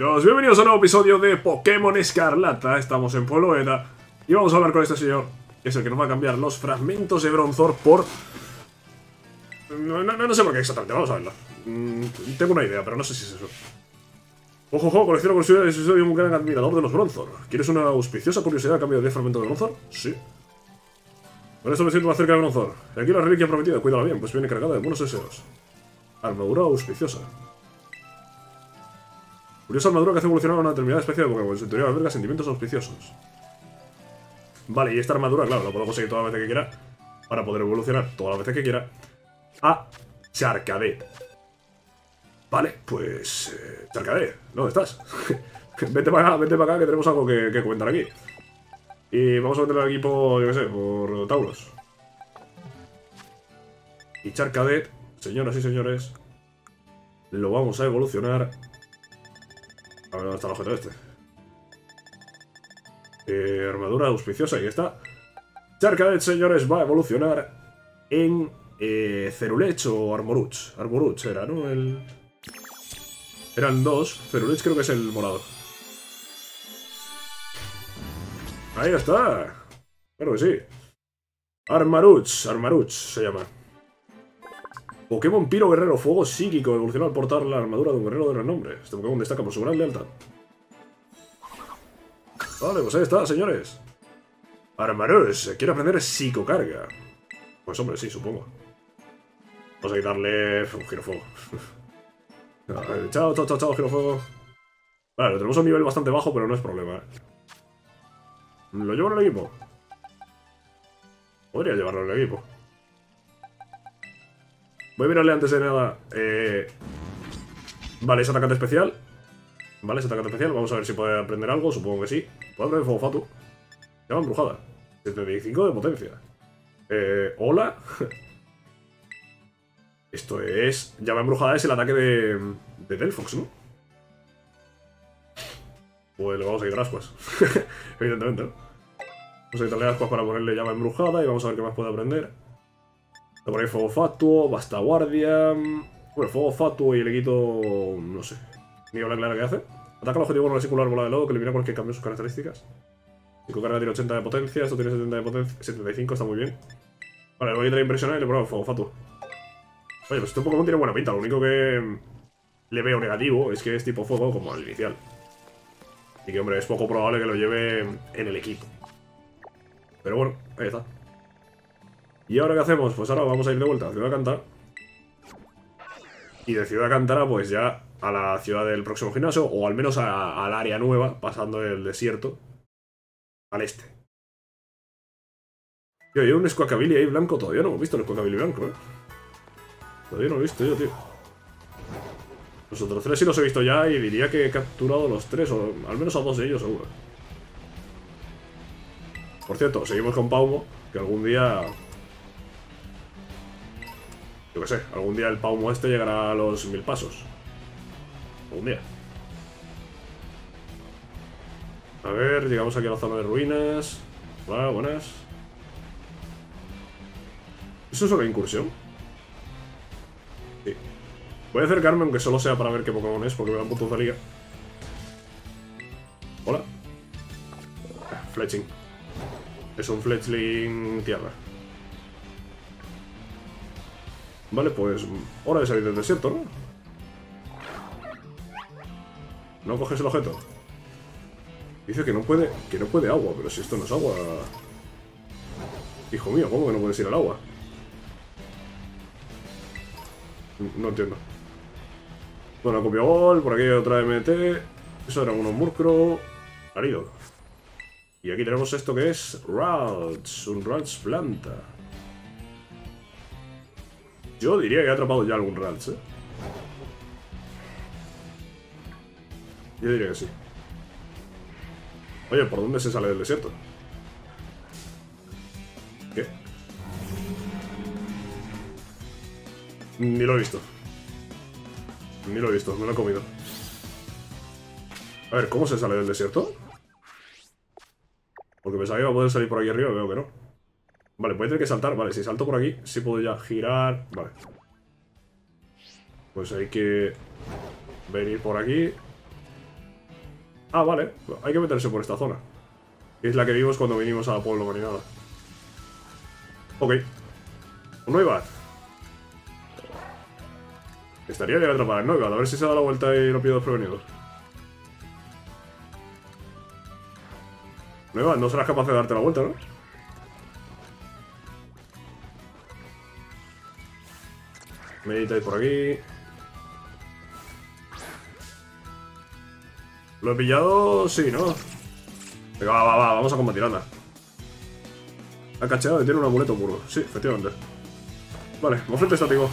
bienvenidos a un nuevo episodio de Pokémon Escarlata. Estamos en Pueblo Eta y vamos a hablar con este señor, que es el que nos va a cambiar los fragmentos de Bronzor por... No, sé por qué exactamente, vamos a verlo. Mm, tengo una idea, pero no sé si es eso. Ojo, ojo, colecciono curiosidades y soy un gran admirador de los Bronzor. ¿Quieres una auspiciosa curiosidad a cambio de 10 fragmentos de Bronzor? Sí. Por eso me siento más cerca de Bronzor. Aquí la reliquia prometida, cuídala bien, pues viene cargada de buenos deseos. Armadura auspiciosa. Curiosa armadura que hace evolucionar a una determinada especie de Pokémon. Su interior alberga sentimientos auspiciosos. Vale, y esta armadura, claro, la puedo conseguir todas las veces que quiera. Para poder evolucionar todas las veces que quiera. A Charcadet. Vale, pues... Eh, Charcadet, ¿dónde estás? vete para acá, vete para acá, que tenemos algo que, que comentar aquí. Y vamos a meterlo aquí por, yo qué sé, por Tauros. Y Charcadet, señoras y señores, lo vamos a evolucionar a ver dónde está el objeto este. Eh, armadura auspiciosa, ahí está. Charcadet, señores, va a evolucionar en eh, Cerulech o Armoruch. Armoruch era, ¿no? El... Eran dos. Cerulech creo que es el morado. Ahí está. Claro que sí. Armaruch. Armaruch se llama. Pokémon Piro Guerrero Fuego Psíquico evolucionó al portar la armadura de un guerrero de renombre. Este Pokémon destaca por su gran lealtad. Vale, pues ahí está, señores. Armaruch, quiere aprender psicocarga. Pues hombre, sí, supongo. Vamos a quitarle un girofuego. chao, chao, chao, chao, girofuego. Vale, lo tenemos a un nivel bastante bajo, pero no es problema. ¿eh? ¿Lo llevo en el equipo? Podría llevarlo en el equipo. Voy a mirarle antes de nada. Eh... Vale, es atacante especial. Vale, es atacante especial. Vamos a ver si puede aprender algo. Supongo que sí. Puede aprender fuego fatu. Llama embrujada. 75 de potencia. Eh, hola. Esto es... Llama embrujada es el ataque de... De Delphox, ¿no? Pues le vamos a quitar ascuas. Evidentemente, ¿no? Vamos a quitarle ascuas para ponerle llama embrujada y vamos a ver qué más puede aprender. Ahí fuego fatuo, basta guardia. Bueno, fuego fatuo y le quito. No sé. Ni habla clara que hace. Ataca al objetivo con una circular bola de lodo que elimina cualquier cambio sus características. 5 carga tiene 80 de potencia, esto tiene 70 de potencia, 75, está muy bien. Vale, le voy a quitar impresionar y le pongo fuego fatuo. Oye, pues este Pokémon tiene buena pinta, lo único que le veo negativo es que es tipo fuego como el inicial. Y que, hombre, es poco probable que lo lleve en el equipo. Pero bueno, ahí está. ¿Y ahora qué hacemos? Pues ahora vamos a ir de vuelta a Ciudad Cantara. Y de Ciudad Cantara, pues ya a la ciudad del próximo gimnasio, o al menos al área nueva, pasando el desierto al este. Tío, hay un Squawkabilly ahí blanco, todavía no hemos visto el Squawkabilly blanco, ¿eh? Todavía no lo he visto yo, tío. Los otros tres sí los he visto ya y diría que he capturado los tres, o al menos a dos de ellos seguro. Por cierto, seguimos con Paumo, que algún día... Yo qué sé, algún día el Paumo este llegará a los mil pasos. Algún día. A ver, llegamos aquí a la zona de ruinas. Hola, buenas. ¿Eso es una incursión? Sí. Voy a acercarme, aunque solo sea para ver qué Pokémon es, porque me dan puntos de liga. Hola. Fletching. Es un Fletchling tierra. Vale, pues hora de salir del desierto, ¿no? No coges el objeto. Dice que no puede, que no puede agua, pero si esto no es agua. Hijo mío, ¿cómo que no puedes ir al agua? No entiendo. Bueno, copia gol, por aquí hay otra MT. Eso era unos Murkrow. Arido. Y aquí tenemos esto que es Ralts, un Ralts planta. Yo diría que he atrapado ya algún Ralts, ¿eh? Yo diría que sí. Oye, ¿por dónde se sale del desierto? ¿Qué? Ni lo he visto. Ni lo he visto, me lo he comido. A ver, ¿cómo se sale del desierto? Porque pensaba que iba a poder salir por aquí arriba, veo que no. Vale, voy a tener que saltar. Vale, si salto por aquí, sí puedo ya girar. Vale. Pues hay que venir por aquí. Ah, vale. Hay que meterse por esta zona. Es la que vimos cuando vinimos a Pueblo Marinada. Ok. Un. Estaría bien atrapar el. A ver si se da la vuelta y lo pido desprevenido. Noibat, no serás capaz de darte la vuelta, ¿no? Meditáis por aquí. ¿Lo he pillado? Sí, ¿no? Venga, va, va, va, vamos a combatir, anda. Ha cacheado y tiene un amuleto puro. Sí, efectivamente. Vale, mofete estático.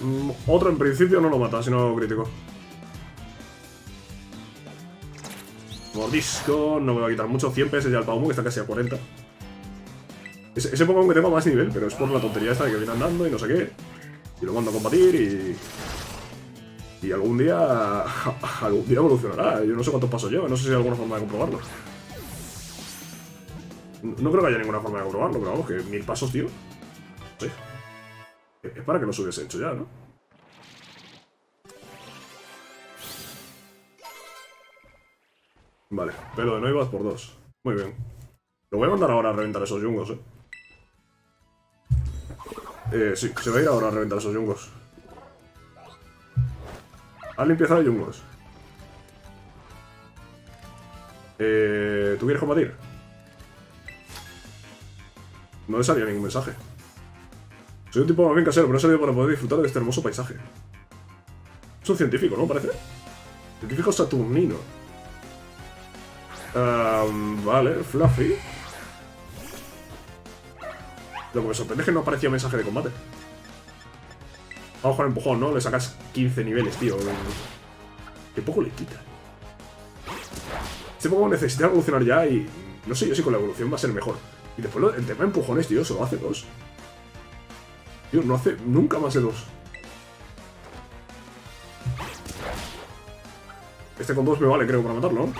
Mm, otro en principio no lo mata, sino crítico. Mordisco, no me va a quitar mucho. 100 PS ya el Paumu, que está casi a 40. Ese, ese Pokémon que tengo más nivel, pero es por la tontería esta de que viene andando y no sé qué. Y lo mando a combatir y... Y algún día... algún día evolucionará. Yo no sé cuántos pasos lleva, no sé si hay alguna forma de comprobarlo. No creo que haya ninguna forma de comprobarlo, pero vamos, que mil pasos, tío. Sí. Es para que lo hubiese hecho ya, ¿no? Vale, pero de nuevo por dos. Muy bien. Lo voy a mandar ahora a reventar esos yungos, eh. Eh, sí, se va a ir ahora a reventar esos yungos. Haz limpieza de yungos. Eh, ¿Tú quieres combatir? No le salía ningún mensaje. Soy un tipo más bien casero, pero he salido para poder disfrutar de este hermoso paisaje. Es un científico, ¿no? Parece. Científico saturnino. Um, vale, Fluffy. Lo que me sorprende es que no aparecía mensaje de combate. Vamos con empujón, ¿no? Le sacas 15 niveles, tío. Qué poco le quita. Este Pokémon necesita evolucionar ya y... No sé yo si con la evolución va a ser mejor. Y después el tema de empujones, tío, solo hace dos. Tío, no hace nunca más de dos. Este con dos me vale, creo, para matarlo, ¿no?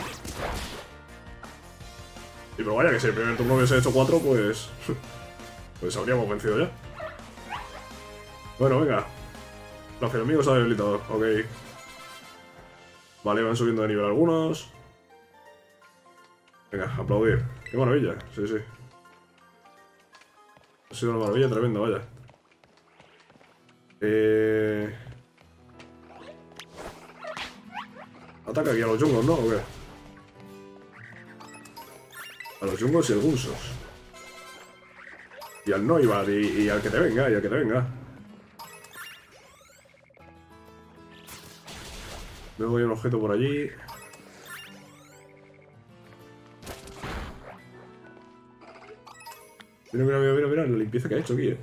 Y pero vaya, que si el primer turno hubiese hecho cuatro, pues... Pues habríamos vencido ya. Bueno, venga. Los enemigos ha debilitado, ok. Vale, van subiendo de nivel algunos. Venga, aplaudir. Qué maravilla, sí, sí. Ha sido una maravilla tremenda, vaya. Eh... Ataca aquí a los jungos, ¿no? ¿O qué? A los jungos y el gunsos. Y al Noivad, y, y al que te venga, y al que te venga. Luego hay un objeto por allí. Mira, mira, mira, mira, mira la limpieza que ha hecho aquí, eh.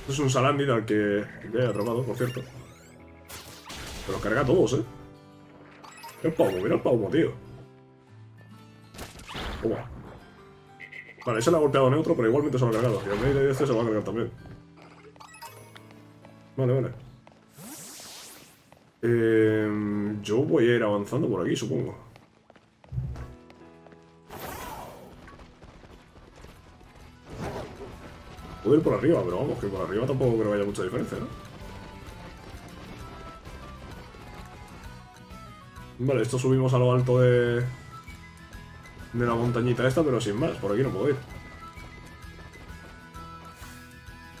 Esto es un Salandit al que, que he atrapado, por cierto. Pero carga todos, eh. Mira el Paumo, mira el Paumo, tío. Toma. Vale, ese le ha golpeado neutro, pero igualmente se lo ha cargado. Y el de este se lo va a cargar también. Vale, vale. Eh, yo voy a ir avanzando por aquí, supongo. Puedo ir por arriba, pero vamos, que por arriba tampoco creo que haya mucha diferencia, ¿no? Vale, esto subimos a lo alto de... De la montañita esta, pero sin más, por aquí no puedo ir.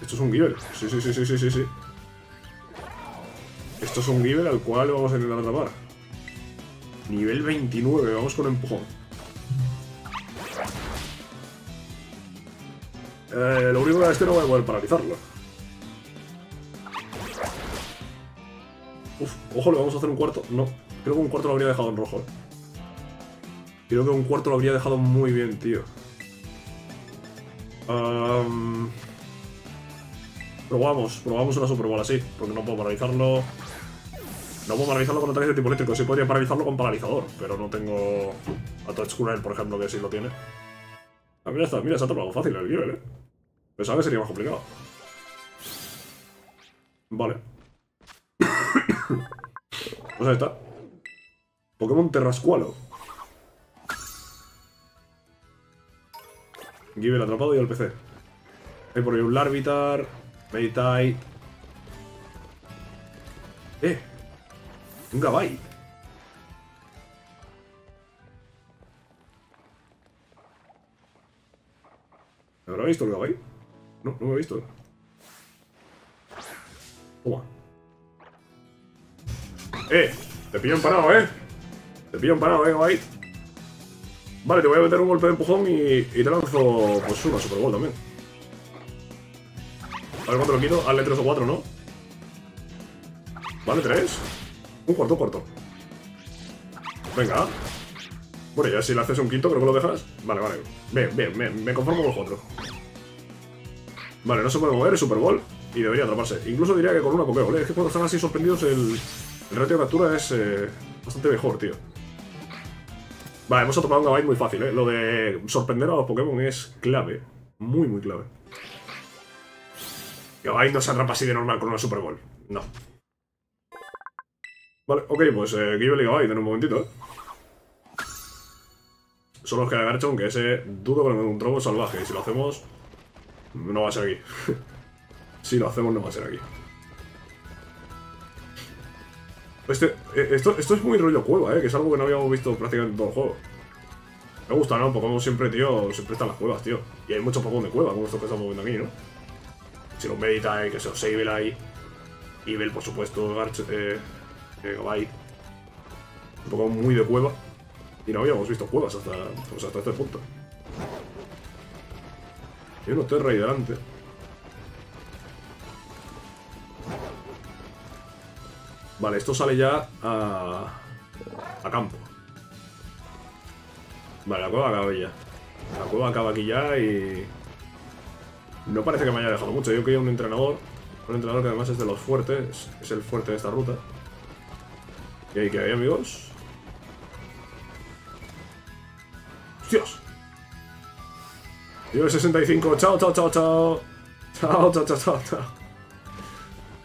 Esto es un Givel. Sí, sí, sí, sí, sí, sí, sí. Esto es un Givel al cual vamos a intentar atrapar. Nivel 29, vamos con empujón. Eh, lo único que es que no voy a poder paralizarlo. Uf, ojo, le vamos a hacer un cuarto. No, creo que un cuarto lo habría dejado en rojo. eh. Creo que un cuarto lo habría dejado muy bien, tío. Am, Probamos, probamos una Super así, porque no puedo paralizarlo. No puedo paralizarlo con ataques de tipo eléctrico, sí podría paralizarlo con paralizador, pero no tengo a Touch por ejemplo, que sí lo tiene. Ah, mira, está, mira, se ha atrapado fácil el nivel, eh. Pensaba que sería más complicado. Vale. pues ahí está. Pokémon Terrascualo. Givel atrapado y al PC. Hay por ahí un Larvitar. Meditite. ¡Eh! Un Gabay. ¿Me habrá visto el Gabay? No, no me he visto. Toma. ¡Eh! Te pillo parado, ¿eh? Te pillo parado, ¿eh, Gabay? Vale, te voy a meter un golpe de empujón y, y te lanzo pues una Super Bowl también. A ver cuánto lo quito. Hazle 3 o 4, ¿no? Vale, 3. Un cuarto, un cuarto. Venga. Bueno, ya si le haces un quinto, creo que lo dejas. Vale, vale. Bien, bien. Me conformo con los cuatro. Vale, no se puede mover, es Super Bowl. Y debería atraparse. Incluso diría que con una Pokéball. ¿eh? Es que cuando están así sorprendidos, el, el ratio de captura es eh, bastante mejor, tío. Vale, hemos atrapado un Gabite muy fácil, ¿eh? Lo de sorprender a los Pokémon es clave. Muy, muy clave. Gabite no se atrapa así de normal con una Super Bowl. No. Vale, ok, pues eh, Gible y Gabite en un momentito, ¿eh? Solo nos queda Garchomp, que ese dudo que lo encontramos salvaje. Y si lo hacemos, no va a ser aquí. si lo hacemos, no va a ser aquí. Este, eh, esto, esto es muy rollo cueva, ¿eh? Que es algo que no habíamos visto prácticamente en todo el juego. Me gusta, ¿no? Pokémon siempre, tío, siempre están las cuevas, tío. Y hay muchos Pokémon de cueva, como estos que estamos viendo aquí, ¿no? Si los Meditite, que se Sableye, Evil, por supuesto, Garch, eh, eh. Un Pokémon muy de cueva. Y no habíamos visto cuevas hasta, pues hasta este punto. Hay uno Terra ahí delante. Vale, esto sale ya a, a campo. Vale, la cueva acaba ya. La cueva acaba aquí ya y... No parece que me haya dejado mucho. Yo quería un entrenador. Un entrenador que además es de los fuertes. Es el fuerte de esta ruta. Y ahí que hay, amigos. ¡Hostias! Yo 65. Chao, chao, chao, chao. Chao, chao, chao, chao, chao.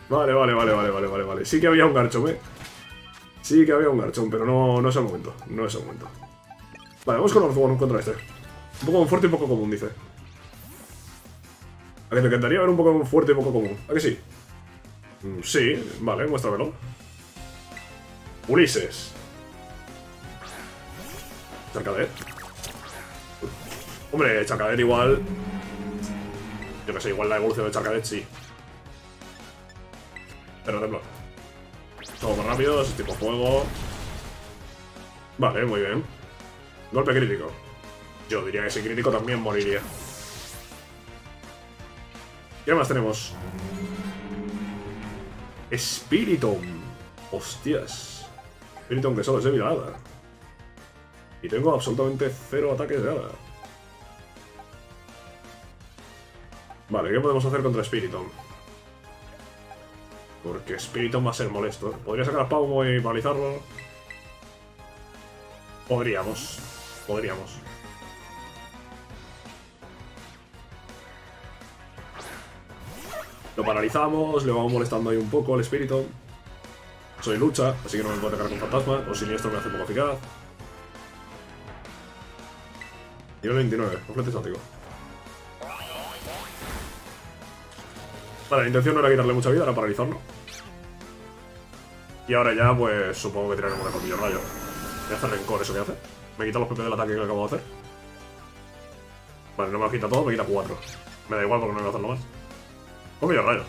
Vale, vale, vale, vale, vale, vale, vale. Sí que había un garchón, eh. Sí que había un garchón, pero no, no es el momento. No es el momento. Vale, vamos con Orthworm contra este. Un poco fuerte y poco común, dice. A que te encantaría ver un poco fuerte y poco común. ¿A que sí? Mm, sí, vale, muéstramelo. Ulises. Charcadet. Hombre, Charcadet igual... Yo que sé, igual la evolución de Charcadet sí. Pero temblor. Somos más rápidos, tipo fuego. Vale, muy bien. Golpe crítico. Yo diría que ese crítico también moriría. ¿Qué más tenemos? Spiritomb. Hostias. Spiritomb que solo es de mirada. Y tengo absolutamente cero ataques de hada. Vale, ¿qué podemos hacer contra Spiritomb? Porque Spiritomb va a ser molesto. ¿Podría sacar a Paumo y paralizarlo? Podríamos. Podríamos. Lo paralizamos, le vamos molestando ahí un poco al espíritu. Soy lucha, así que no me puedo atacar con fantasma. O siniestro me hace poco eficaz. Nivel 29, ofrece estático. Vale, la intención no era quitarle mucha vida, era paralizarlo. Y ahora ya, pues, supongo que tiraremos de colmillo rayo. Me hace rencor eso que hace. Me quita los PP del ataque que acabo de hacer. Vale, no me lo quita todo, me quita 4. Me da igual porque no me voy a hacerlo más. Colmillo rayo.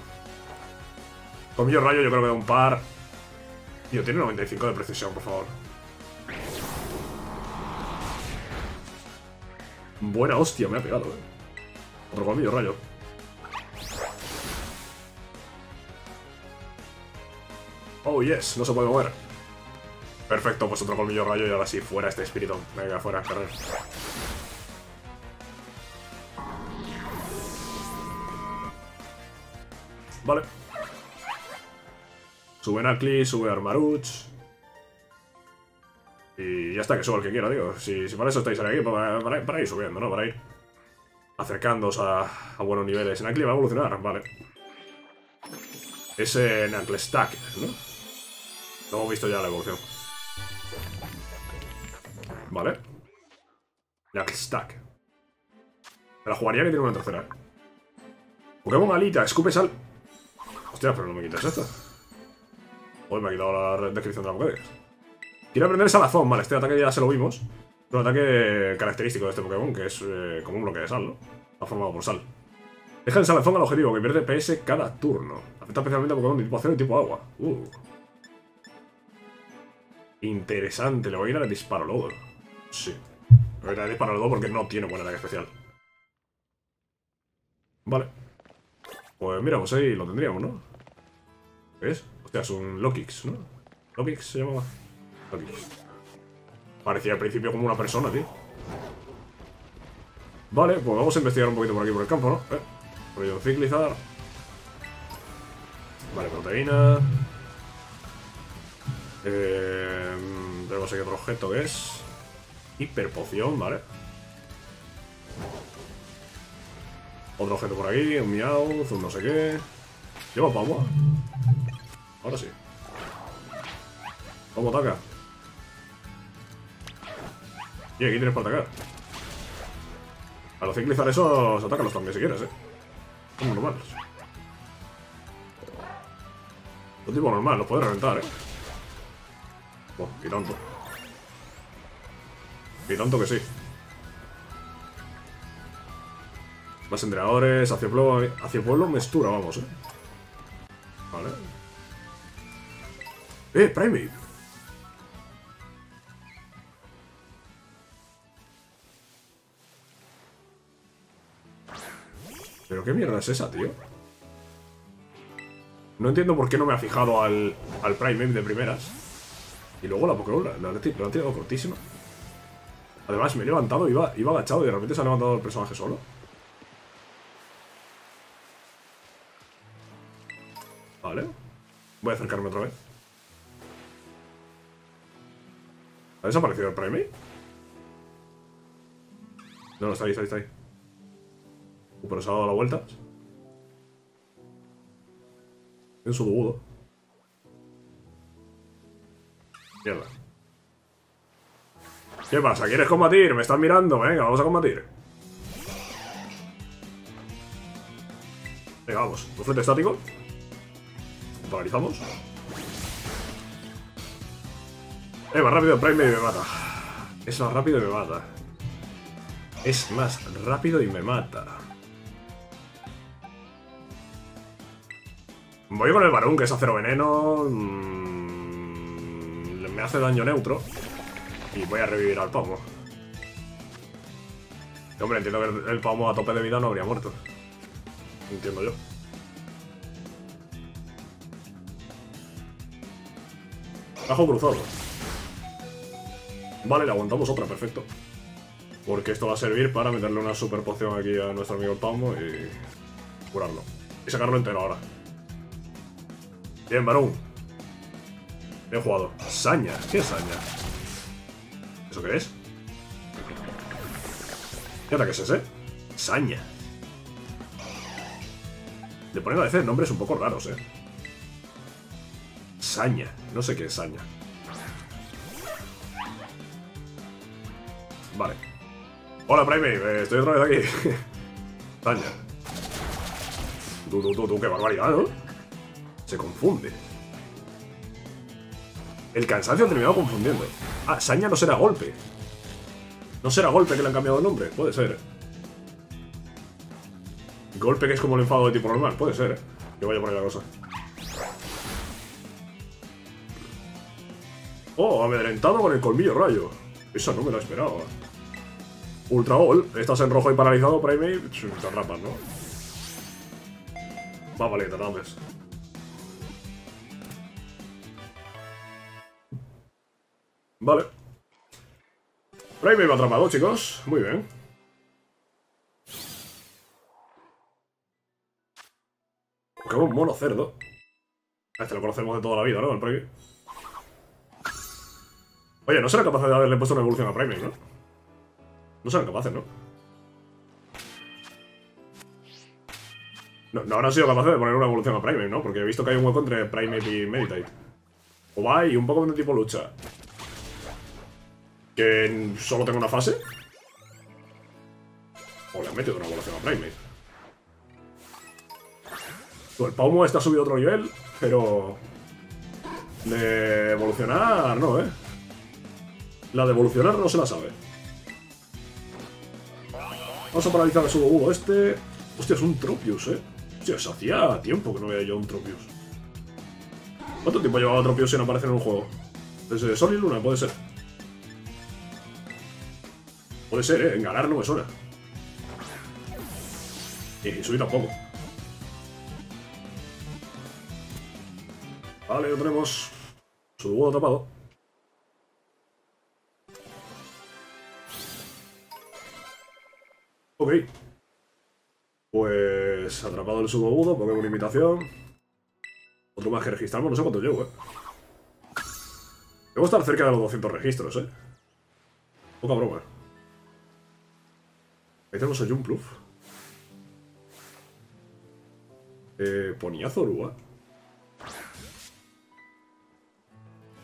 Colmillo rayo yo creo que da un par. Tío, tiene 95 de precisión, por favor. Buena hostia, me ha pegado, eh. Otro colmillo rayo. Oh, yes, no se puede mover. Perfecto, pues otro colmillo rayo y ahora sí, fuera este espíritu. Venga, fuera, carrer. Vale. Sube Nakli, sube Armaruch. Y ya está, que suba el que quiera, digo. Si, si para eso estáis aquí, para, ir subiendo, ¿no? Para ir acercándoos a, buenos niveles. Nakli va a evolucionar, vale. Ese Nakle Stack, ¿no? Lo hemos visto ya la evolución. Vale. Nakle Stack. Me la jugaría que tiene una tercera. Pokémon Alita, escupe sal. Hostia, pero no me quitas esto. Hoy me ha quitado la descripción de la Pokédex. Quiere aprender Salazón, vale, este ataque ya se lo vimos. Es un ataque característico de este Pokémon, que es eh, como un bloque de sal, ¿no? Está formado por sal. Deja el salazón al objetivo, que pierde PS cada turno. Afecta especialmente a Pokémon de tipo acero y tipo agua. Uh. Interesante, le voy a ir al disparo lodo. Sí. Le voy a ir al disparo lodo porque no tiene buen ataque especial. Vale. Pues mira, pues ahí lo tendríamos, ¿no? ¿Qué es? Hostia, es un Lokix, ¿no? Lokix se llamaba. Lokix. Parecía al principio como una persona, tío. Vale, pues vamos a investigar un poquito por aquí por el campo, ¿no? Eh, rollo ciclizar. Vale, proteína. Eh, tenemos aquí otro objeto que es hiperpoción, ¿vale? Otro objeto por aquí, un Meowth, un no sé qué. ¿Lleva Pamo? Ahora sí. ¿Cómo ataca? Y aquí tienes para atacar. A los ciclizar esos, atácalos también si quieres, eh. Son normales. Son tipo normal, los puedes reventar, eh. Oh, y tanto. Y tanto que sí. Más entrenadores, hacia pueblo, hacia pueblo mestura, vamos, eh. Vale. ¡Eh, Primate! ¿Pero qué mierda es esa, tío? No entiendo por qué no me ha fijado al, al Prime de primeras. Y luego la Pokémon la, la, la han tirado cortísima. Además, me he levantado, iba, iba agachado y de repente se ha levantado el personaje solo. Vale. Voy a acercarme otra vez. ¿Ha desaparecido el Prime? No, no, está ahí, está ahí, está ahí. Pero se ha dado la vuelta. En su dudo. Mierda. ¿Qué pasa? ¿Quieres combatir? ¿Me estás mirando? Venga, vamos a combatir. Venga, vamos. Un frente estático. Paralizamos. Eh, más rápido Prime y me mata. Es más rápido y me mata. Es más rápido y me mata. Voy con el varón, que es acero veneno. Mm, me hace daño neutro. Y voy a revivir al Pamo. Hombre, entiendo que el Pamo a tope de vida no habría muerto. Entiendo yo. Bajo cruzado. Vale, le aguantamos otra, perfecto. Porque esto va a servir para meterle una super poción aquí a nuestro amigo el y curarlo. Y sacarlo entero ahora. Bien, varón. Bien jugado. Saña. ¿Qué es saña? ¿Eso qué es? ¿Qué ataque es ese? Saña. Le ponen a veces nombres un poco raros, eh. Saña. No sé qué es saña. Vale. Hola, Prime. Eh, estoy otra vez aquí. saña. Tú, tú, tú, tú, qué barbaridad, ¿no? Se confunde. El cansancio ha terminado confundiendo. Ah, Saña no será golpe. No será golpe que le han cambiado el nombre. Puede ser. Golpe que es como el enfado de tipo normal. Puede ser. Que vaya por ahí la cosa. Oh, amedrentado con el colmillo rayo. Esa no me la esperaba. Ultra Ball. Estás en rojo y paralizado, Prime. Te atrapas, ¿no? Va, vale, te Vale. Prime va atrapado, chicos. Muy bien. Pokémon mono cerdo. Este lo conocemos de toda la vida, ¿no? El Prime. Oye, no será capaz de haberle puesto una evolución a Prime, ¿no? No serán capaces, ¿no? No, no habrán sido capaces de poner una evolución a Prime, ¿no? Porque he visto que hay un hueco entre Primate y Meditate. O va y un poco de tipo lucha. Que solo tengo una fase. O le han metido una evolución a Primate. El Paumo está subido a otro nivel, pero... De evolucionar, no, ¿eh? La de evolucionar no se la sabe. Vamos a paralizar el subo este. Hostia, es un Tropius, ¿eh? Hostia, hacía tiempo que no veía yo un Tropius. ¿Cuánto tiempo llevaba Tropius sin aparecer en un juego? Desde Sol y Luna, puede ser. Puede ser, ¿eh? En ganar no me suena. Y subir tampoco. Vale, lo tenemos. Su huevo tapado. Ok. Pues atrapado el subobudo, Pokémon imitación. Otro más que registramos, no sé cuánto llevo, eh. Debo estar cerca de los 200 registros, eh. Poca broma. Ahí tenemos a Jumpluff. Eh, ponía Zorua.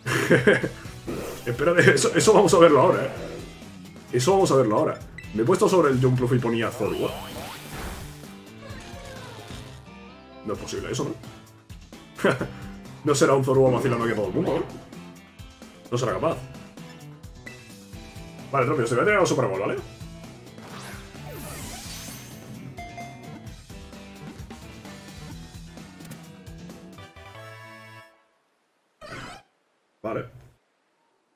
Espérate, eso, eso vamos a verlo ahora, eh. Eso vamos a verlo ahora. Me he puesto sobre el Jumpluff y ponía Zorua. No es posible eso, ¿no? no será un Zorua vacilando a todo el mundo, ¿no? No será capaz. Vale, Tropio, se voy a tirar un Super Bowl, ¿vale? Vale.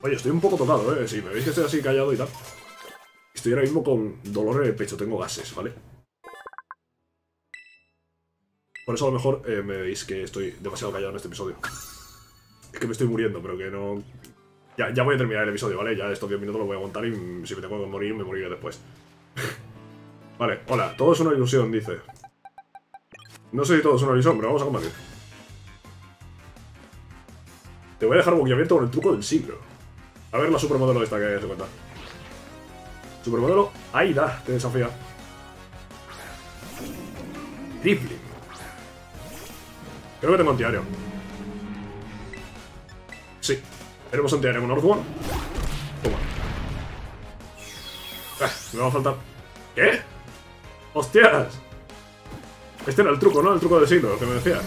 Oye, estoy un poco tocado, ¿eh? Si me veis que estoy así callado y tal. Estoy ahora mismo con dolor en el pecho, tengo gases, ¿vale? Por eso a lo mejor eh, me veis que estoy demasiado callado en este episodio. Es que me estoy muriendo, pero que no... Ya, ya voy a terminar el episodio, ¿vale? Ya estos 10 minutos lo voy a aguantar y si me tengo que morir, me moriré después. vale, hola, todo es una ilusión, dice. No sé si todo es una ilusión, pero vamos a combatir. Te voy a dejar boquiabierto con el truco del siglo. A ver la supermodelo esta que se cuenta. Supermodelo, Aida, te desafía. Triple. Creo que tengo antiaéreo. Sí. Tenemos antiaéreo con One. Toma. Ah, me va a faltar. ¿Qué? ¡Hostias! Este era el truco, ¿no? El truco del siglo, que me decía.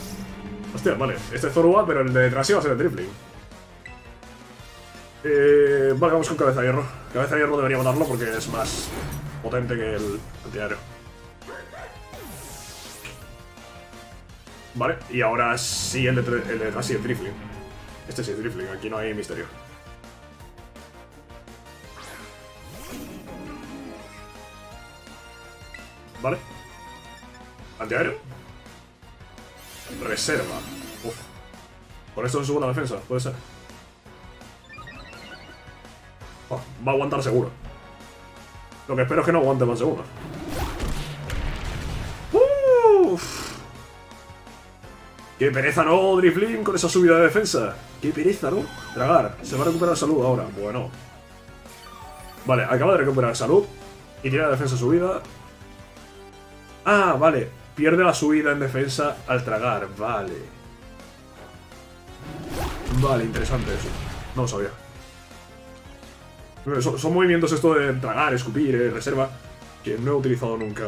Hostia, vale. Este es Zorua, pero el de detrás iba a ser el tripling. Eh, vale, vamos con cabeza hierro. Cabeza hierro debería matarlo porque es más potente que el antiaéreo. Vale, y ahora sí el de, el de sí el trifling. Este sí es trifling, aquí no hay misterio. Vale. Antiaéreo. Reserva. Uf. Por esto se sube defensa, puede ser. Oh, va a aguantar seguro. Lo que espero es que no aguante más seguro. Uf. ¡Qué pereza, no, Driflin, con esa subida de defensa! ¡Qué pereza, no! Tragar. Se va a recuperar salud ahora. Bueno. Vale, acaba de recuperar salud. Y tiene la defensa subida. Ah, vale. Pierde la subida en defensa al tragar. Vale. Vale, interesante eso. No lo sabía. Son, movimientos esto de tragar, escupir, eh, reserva, que no he utilizado nunca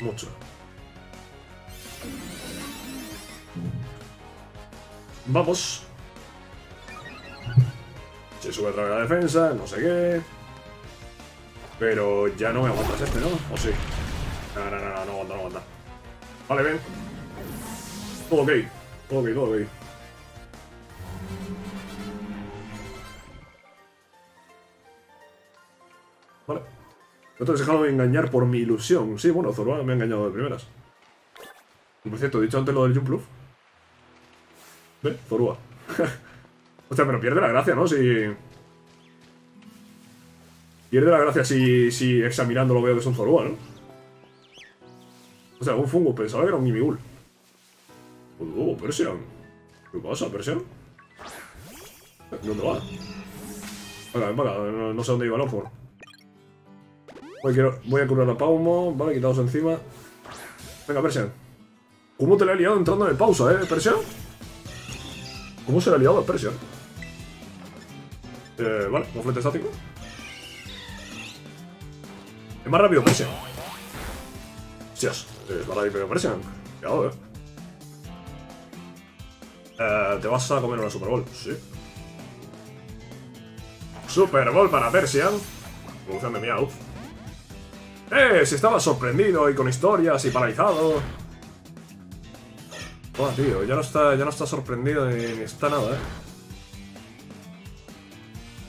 mucho. Vamos. Se sube otra vez la defensa, no sé qué. Pero ya no me aguantas este, ¿no? ¿O sí? No, no, no, no, no aguanta, no aguanta. Vale, ven. Todo ok. Todo ok, todo ok. Vale. No te has dejado de engañar por mi ilusión. Sí, bueno, Zorba me ha engañado de primeras. Por cierto, he dicho antes lo del Jump ¿Ve? Zorua. Hostia, pero pierde la gracia, ¿no? Si... Pierde la gracia si, si examinándolo veo que es un Zorua, ¿no? Sea, un fungo, pensaba que era un Mimigul. Oh, Persian. ¿Qué pasa, Persian? ¿Dónde va? Venga, ven para no, sé dónde iba el Oxford. Voy, a curar a Paumo, vale, quitados encima. Venga, Persian. ¿Cómo te la he liado entrando en pausa, eh, Persian? ¿Cómo se le ha liado a Persian? Eh, vale, flete estático. Es más rápido Persian. Hostias, es más rápido Persian. Cuidado, eh. Eh, ¿Te vas a comer una Super Bowl? Sí. Super Bowl para Persian. Evolución de Meowth. ¡Eh! Si estaba sorprendido y con historias y paralizado. Oh, tío, ya no está, ya no está sorprendido ni, ni está nada, eh.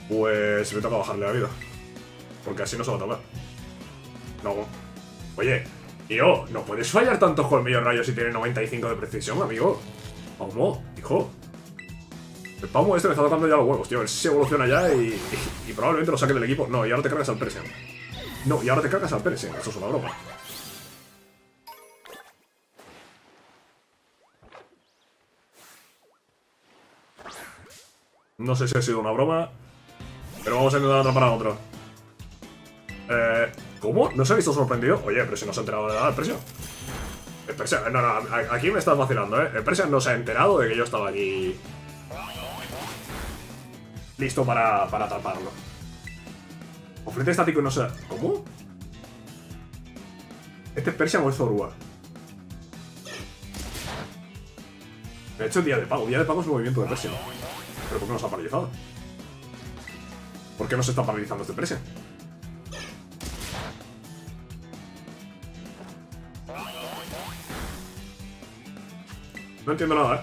Pues me toca bajarle la vida. Porque así no se va a tomar. No. Oye, tío, no puedes fallar tantos colmillos rayos si tiene 95 de precisión, amigo. Paumo, hijo. El Paumo este me está tocando ya los huevos, tío. Él se evoluciona ya y, y, y probablemente lo saque del equipo. No, y ahora te cargas al Persian. No, y ahora te cargas al Persian. Eso es una broma. No sé si ha sido una broma, pero vamos a intentar atrapar a otro. Eh, ¿Cómo? ¿No se ha visto sorprendido? Oye, pero si no se ha enterado de nada el Persian. El Persian, no, no, aquí me estás vacilando, ¿eh? El Persian no se ha enterado de que yo estaba aquí... Listo para, para atraparlo. O frente estático y no sé... ¿Cómo? ¿Este es Persian o es Zorua? De hecho, día de pago. Día de pago es movimiento de Persian. ¿Pero por qué no se ha paralizado? ¿Por qué no se está paralizando este Persian? No entiendo nada, ¿eh?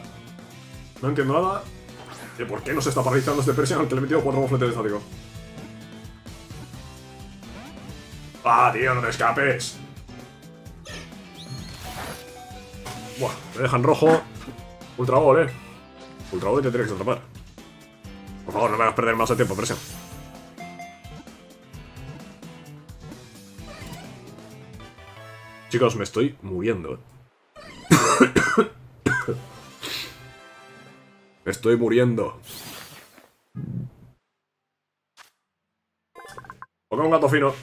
No entiendo nada de por qué no se está paralizando este Persian al que le he metido cuatro bofletes de estático. ¡Ah, tío, no te escapes! Buah, me dejan rojo. Ultra Ball, eh. Ultra Ball te tienes que atrapar. Por favor, no me hagas perder más el tiempo, presión. Chicos, me estoy muriendo. me estoy muriendo. Ponga un gato fino.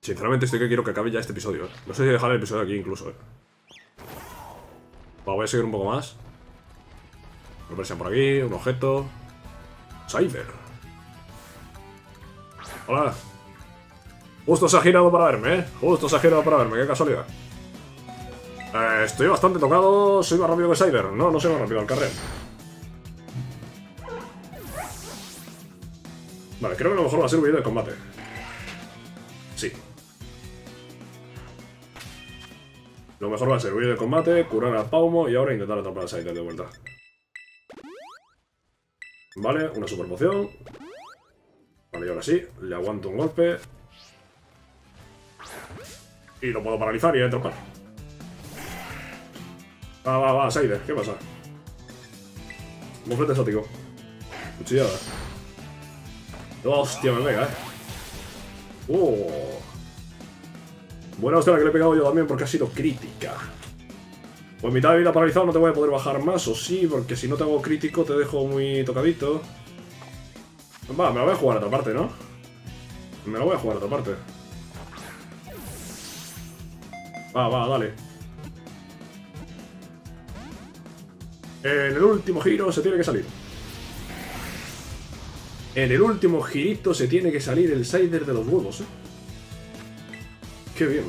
Sinceramente estoy que quiero que acabe ya este episodio. ¿eh? No sé si dejar el episodio aquí incluso. ¿eh? Va, voy a seguir un poco más. Presión por aquí, un objeto. Cyber. Hola. Justo se ha girado para verme, ¿eh? Justo se ha girado para verme, qué casualidad. Eh, estoy bastante tocado. Soy más rápido que Cyber. No, no soy más rápido al carrer. Vale, creo que lo mejor va a ser un de combate. Sí. Lo mejor va a ser huir de combate, curar al Paumo y ahora intentar atrapar a Cyber de vuelta. Vale, una super poción. Vale, y ahora sí, le aguanto un golpe. Y lo puedo paralizar y atrapar. Va, va, va, Saider, ¿qué pasa? Moflete estático. Cuchillada. Hostia, me pega, eh. Oh. Buena hostia la que le he pegado yo también porque ha sido crítica. Pues mitad de vida paralizado no te voy a poder bajar más, o sí, porque si no te hago crítico te dejo muy tocadito. Va, me la voy a jugar a otra parte, ¿no? Me la voy a jugar a otra parte. Va, va, dale. En el último giro se tiene que salir. En el último girito se tiene que salir el Sider de los huevos, ¿eh? Qué bien.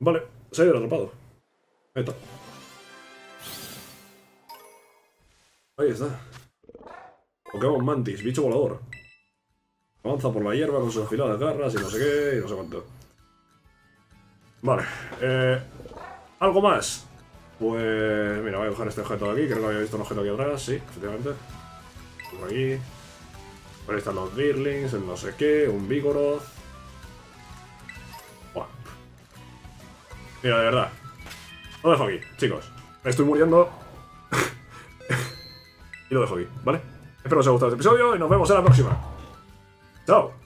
Vale, ido atrapado. Ahí está. Ahí está. Pokémon Mantis, bicho volador. Avanza por la hierba con sus afiladas garras y no sé qué y no sé cuánto. Vale, eh, ¿Algo más? Pues... Mira, voy a coger este objeto de aquí, creo que había visto un objeto aquí atrás, sí, efectivamente. Por aquí. Por ahí están los Birlings, el no sé qué, un Vigoroth. Buah. Mira, de verdad. Lo dejo aquí, chicos. Me estoy muriendo. y lo dejo aquí, ¿vale? Espero os haya gustado este episodio y nos vemos en la próxima. ¡Chao!